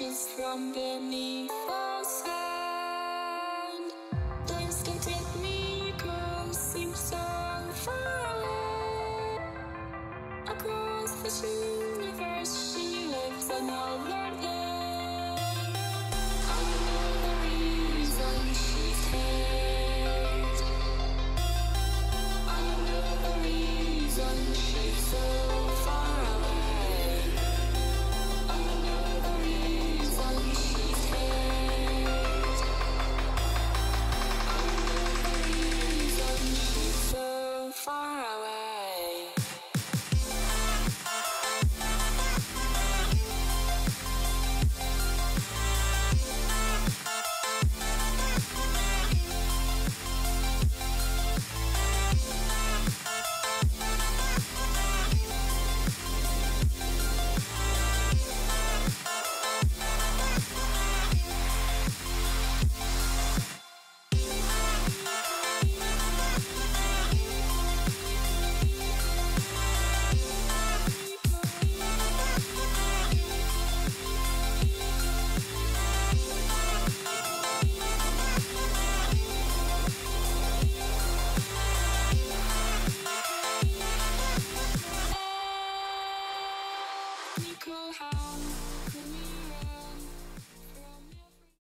emerges from beneath the sand. The instinctive miracle seems so far away. Across this universe, she lives another day. How could we